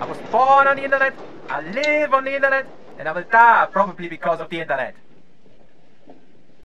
I was born on the internet, I live on the internet, and I will die probably because of the internet.